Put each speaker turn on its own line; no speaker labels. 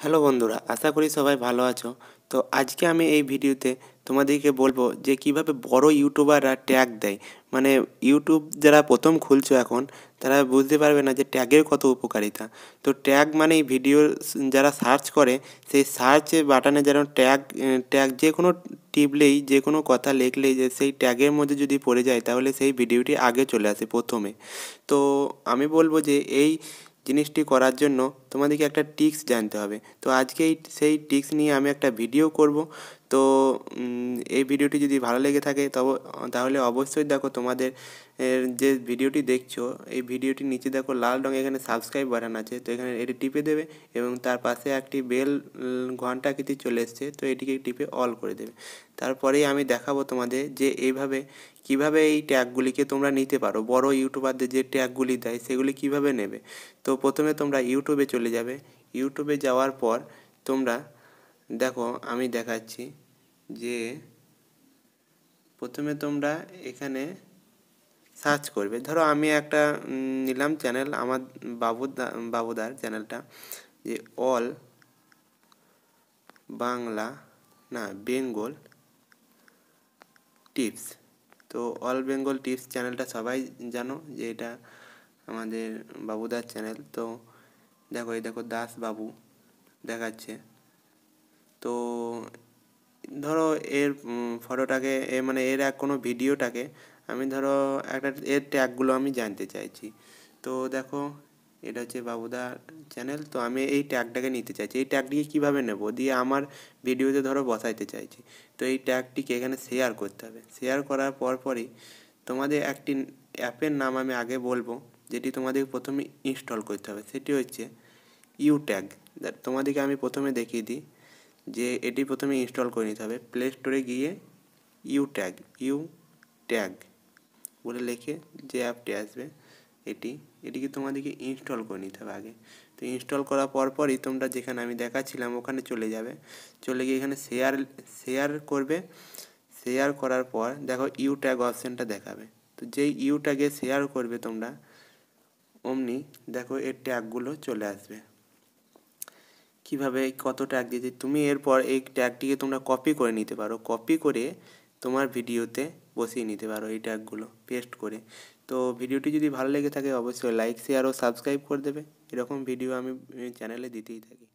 Hello বন্ধুরা, আশা করি সবাই ভালো আছো। তো আজকে আমি এই ভিডিওতে তোমাদেরকে বলব যে কীভাবে বড় ইউটিউবাররা ট্যাগ দেয়। মানে ইউটিউব যারা প্রথম খুলছো এখন, তারা বুঝতে পারবে না যে ট্যাগের কত উপকারিতা। তো ট্যাগ মানে ভিডিও যারা সার্চ করে, সেই সার্চ বাটনে যেন ট্যাগ ট্যাগ যে কোনো টিপলেই যে কোনো কথা লিখলেই যে সেই ট্যাগের মধ্যে যদি পড়ে যায়, তাহলে সেই ভিডিওটি আগে চলে আসে প্রথমে। তো আমি বলব যে এই জিনিসটি করার জন্য তোমাদেরকে একটা টিক্স জানতে হবে। তো আজকে সেই টিক্স নিয়ে আমি একটা ভিডিও করব। তো এই ভিডিওটি যদি ভালো লেগে থাকে তবে, তাহলে অবশ্যই দেখো তোমাদের যে ভিডিওটি দেখছ, এই ভিডিওটির নিচে দেখো লাল রঙ এখানে সাবস্ক্রাইব বাটন আছে, তো এখানে এটি টিপে দেবে এবং তার পাশে একটি বেল ঘণ্টা আকৃতি চলে এসছে, তো এটিকে টিপে অল করে দেবে। তারপরেই আমি দেখাবো তোমাদের যে এইভাবে, কীভাবে এই ট্যাগগুলিকে তোমরা নিতে পারো। বড় ইউটিউবারদের যে ট্যাগগুলি দেয়, সেগুলি কীভাবে নেবে? তো প্রথমে তোমরা ইউটিউবে চলে যাবে। ইউটিউবে যাওয়ার পর তোমরা দেখো, আমি দেখাচ্ছি যে প্রথমে তোমরা এখানে সার্চ করবে। ধরো, আমি একটা নিলাম চ্যানেল আমার বাবুদা বাবুদার চ্যানেলটা যে অল বাংলা, না, বেঙ্গল টিপস তো অল বেঙ্গল টিপস চ্যানেলটা সবাই জানো যে এটা আমাদের বাবুদার চ্যানেল তো দেখো, এই দেখো দাস বাবু দেখাচ্ছে। তো ধরো এর ফটোটাকে, এ মানে এর এক কোনো ভিডিওটাকে আমি ধরো একটা, এর ট্যাগগুলো আমি জানতে চাইছি। তো দেখো, এটা হচ্ছে বাবুদার চ্যানেল, তো আমি এই ট্যাগটাকে নিতে চাইছি। এই ট্যাগটিকে কীভাবে নেব? দিয়ে আমার ভিডিওতে ধরো বসাইতে চাইছি। তো এই ট্যাগটিকে এখানে শেয়ার করতে হবে। শেয়ার করার পর পরই তোমাদের একটি অ্যাপের নাম আমি আগে বলব, যেটি তোমাদের প্রথমে ইনস্টল করতে হবে। সেটি হচ্ছে ইউ ট্যাগ তোমাদেরকে আমি প্রথমে দেখিয়ে দিই। যে এটি প্রথমে ইনস্টল করে নিতে হবে। প্লে স্টোরে গিয়ে ইউ ট্যাগ ইউ ট্যাগ বলে লিখে যে অ্যাপটি আসবে, এটি, এটিকে তোমাদেরকে ইনস্টল করে নিতে হবে আগে। তো ইনস্টল করার পর পরই তোমরা যেখানে আমি দেখাচ্ছিলাম ওখানে চলে যাবে। চলে গিয়ে এখানে শেয়ার শেয়ার করবে। শেয়ার করার পর দেখো ইউ ট্যাগ অপশানটা দেখাবে। তো যেই ইউ ট্যাগে শেয়ার করবে তোমরা, অমনি দেখো এর ট্যাগগুলো চলে আসবে। কীভাবে কত ট্যাগ দিতে তুমি এরপর এই ট্যাগটিকে তোমরা কপি করে নিতে পারো। কপি করে তোমার ভিডিওতে বসিয়ে নিতে পারো এই ট্যাগগুলো পেস্ট করে। তো ভিডিওটি যদি ভালো লেগে থাকে, অবশ্যই লাইক শেয়ার ও সাবস্ক্রাইব করে দেবে। এরকম ভিডিও আমি চ্যানেলে দিতেই থাকি।